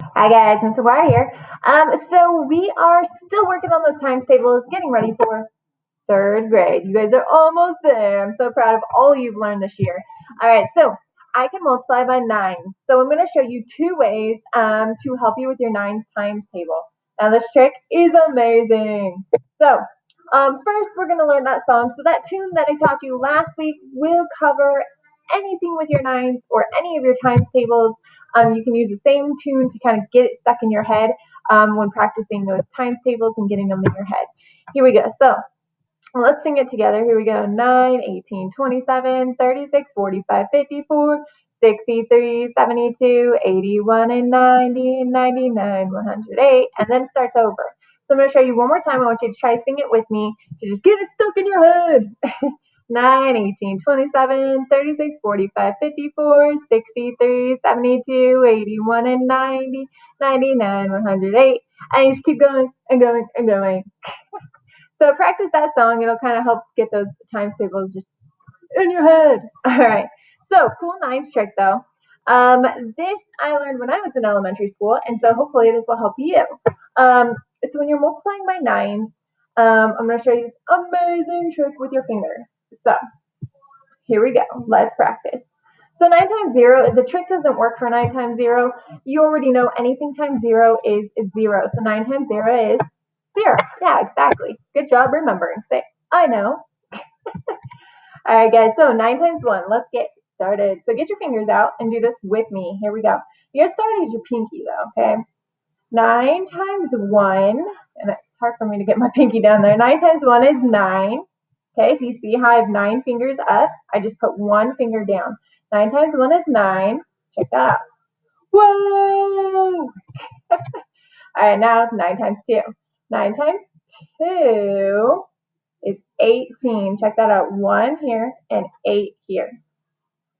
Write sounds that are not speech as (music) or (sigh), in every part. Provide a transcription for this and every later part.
Hi guys, Mr. McGuire here. Um, so we are still working on those times tables, getting ready for third grade. You guys are almost there. I'm so proud of all you've learned this year. All right, so I can multiply by nine. So I'm going to show you two ways um, to help you with your nine times table. Now this trick is amazing. So um, first we're going to learn that song. So that tune that I taught you last week will cover anything with your nines or any of your times tables. Um, you can use the same tune to kind of get it stuck in your head um, when practicing those times tables and getting them in your head. Here we go. So let's sing it together. Here we go. 9, 18, 27, 36, 45, 54, 63, 72, 81, and 90, 99, 108, and then starts over. So I'm going to show you one more time. I want you to try sing it with me to just get it stuck in your head. (laughs) 9, 18, 27, 36, 45, 54, 63, 72, 81, and 90, 99, 108. And you just keep going and going and going. (laughs) so practice that song. It'll kind of help get those times tables just in your head. (laughs) All right. So cool nines trick though. Um, this I learned when I was in elementary school, and so hopefully this will help you. Um, so when you're multiplying by nine, um, I'm going to show you this amazing trick with your fingers. So here we go. Let's practice. So 9 times 0, the trick doesn't work for 9 times 0. You already know anything times 0 is, is 0. So 9 times 0 is 0. Yeah, exactly. Good job remembering. Say, I know. (laughs) All right, guys. So 9 times 1. Let's get started. So get your fingers out and do this with me. Here we go. You gotta start at your pinky though, okay? 9 times 1, and it's hard for me to get my pinky down there. 9 times 1 is 9. Okay, so you see how I have nine fingers up? I just put one finger down. Nine times one is nine. Check that out. Whoa! (laughs) All right, now nine times two. Nine times two is 18. Check that out. One here and eight here.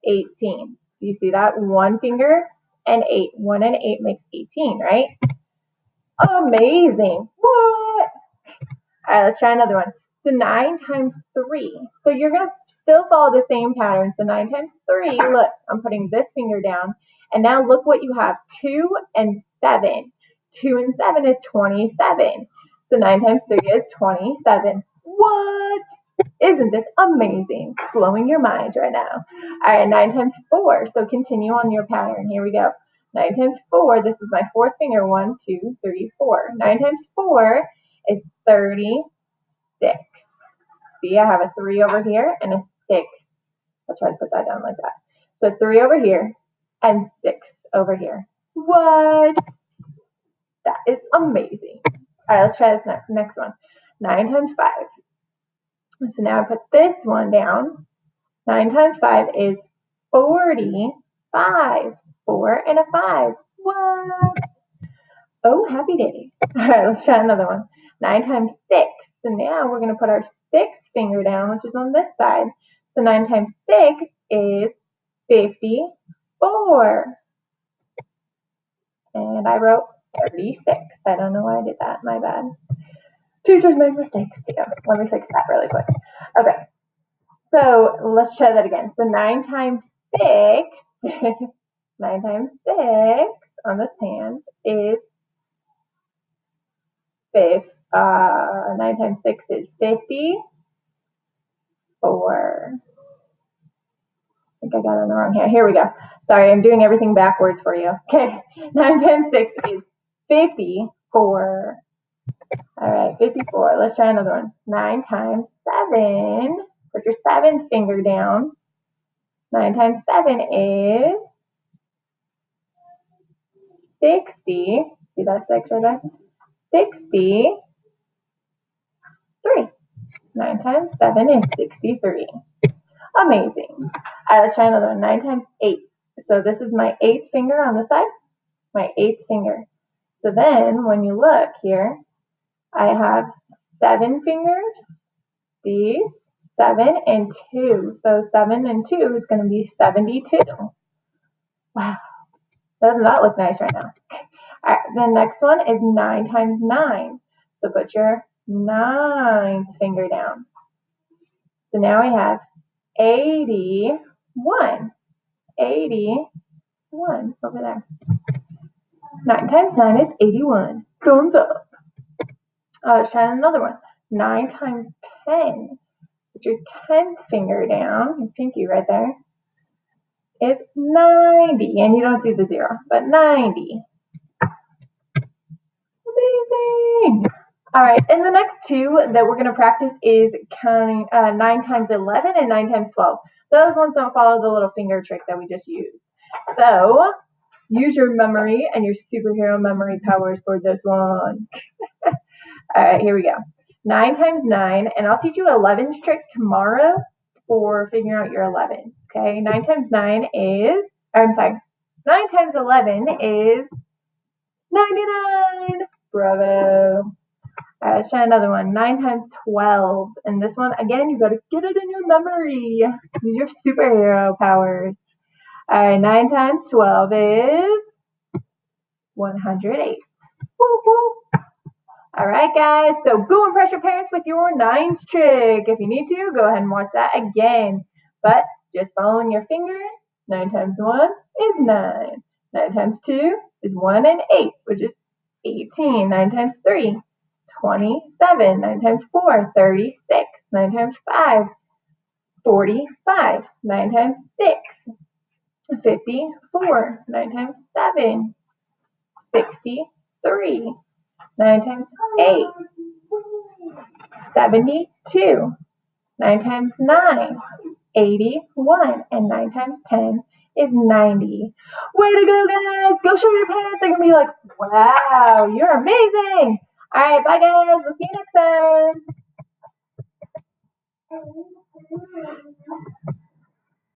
18. Do you see that? One finger and eight. One and eight makes 18, right? Amazing. What? All right, let's try another one. So 9 times 3. So you're going to still follow the same pattern. So 9 times 3, look, I'm putting this finger down. And now look what you have, 2 and 7. 2 and 7 is 27. So 9 times 3 is 27. What? Isn't this amazing? Blowing your mind right now. All right, 9 times 4. So continue on your pattern. Here we go. 9 times 4, this is my fourth finger. 1, 2, 3, 4. 9 times 4 is 36. See, I have a 3 over here and a 6. I'll try to put that down like that. So 3 over here and 6 over here. What? That is amazing. All right, let's try this next, next one. 9 times 5. So now I put this one down. 9 times 5 is 45. 4 and a 5. What? Oh, happy day. All right, let's try another one. 9 times 6. So now we're going to put our sixth finger down, which is on this side. So 9 times 6 is 54. And I wrote 36. I don't know why I did that. My bad. Teachers make mistakes too. Let me fix that really quick. Okay. So let's try that again. So 9 times 6, (laughs) 9 times 6 on this hand is 50 uh, 9 times 6 is 50. 4. I think I got it on the wrong hand. Here we go. Sorry, I'm doing everything backwards for you. (laughs) Okay, 9 times 6 is 54. All right, 54. Let's try another one. 9 times 7. Put your seventh finger down. 9 times 7 is 60. See that 6 right there? 60. 9 times 7 is 63. Amazing. I let's try another one. 9 times 8. So this is my eighth finger on the side, my eighth finger. So then when you look here, I have seven fingers, these, seven and two. So seven and two is going to be 72. Wow. Doesn't that look nice right now? (laughs) The next one is nine times nine. So put your ninth finger down. So now we have 81. 81 over there. 9 times 9 is 81. Thumbs up. Uh, let's try another one. 9 times 10. Put your 10th finger down, your pinky right there. It's 90. And you don't see the zero, but 90. Amazing. All right, and the next two that we're going to practice is counting uh, 9 times 11 and 9 times 12. Those ones don't follow the little finger trick that we just used. So use your memory and your superhero memory powers for this one. (laughs) All right, here we go. 9 times 9, and I'll teach you 11's trick tomorrow for figuring out your 11. Okay, 9 times 9 is, I'm sorry, 9 times 11 is 99. Bravo. Let's try another one. 9 times 12. And this one, again, you got to get it in your memory. Use your superhero powers. All right, 9 times 12 is 108. Woo, woo. All right, guys. So go impress your parents with your nines trick. If you need to, go ahead and watch that again. But just following your finger, 9 times 1 is 9. 9 times 2 is 1 and 8, which is 18. 9 times 3, 27. 9 times 4, 36. 9 times 5, 45. 9 times 6, 54. 9 times 7, 63. 9 times 8, 72. 9 times 9, 81. And 9 times 10 is 90. Way to go, guys! Go show your parents. They're going to be like, wow, you're amazing. All right, bye, guys. We'll see you next time.